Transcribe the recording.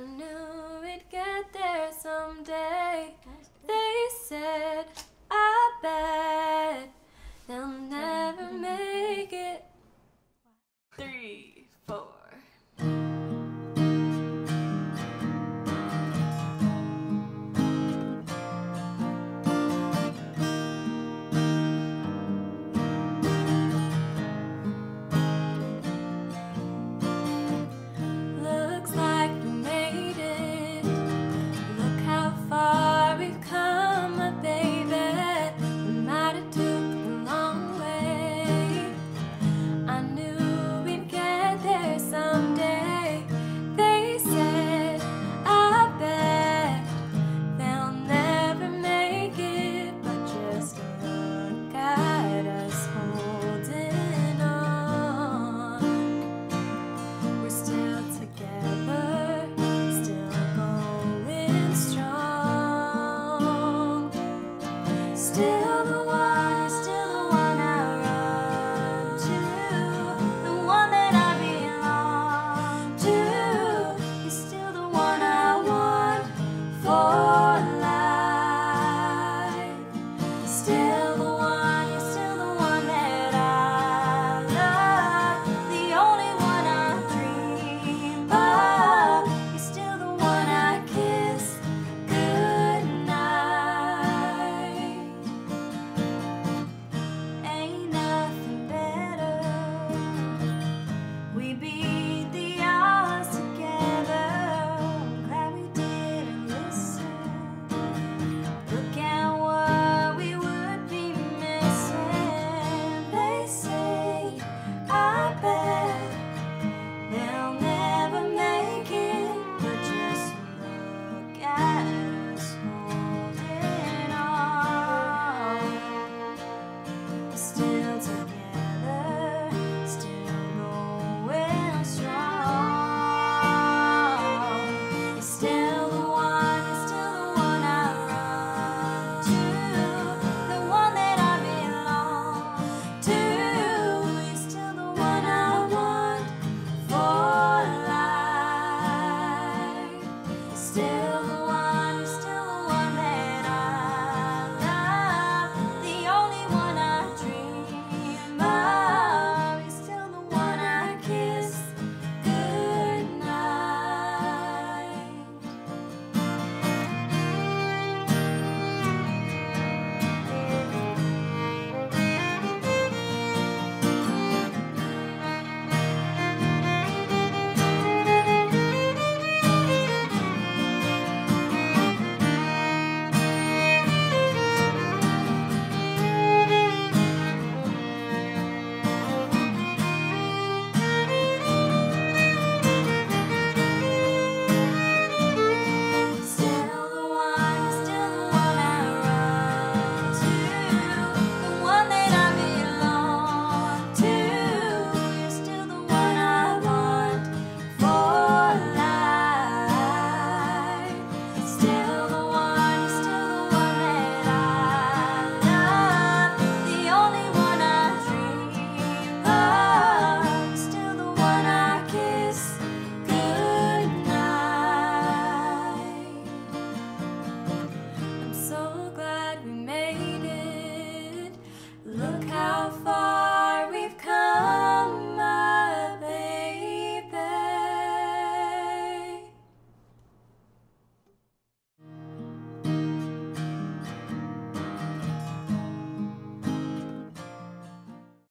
I knew we'd get there someday. They said,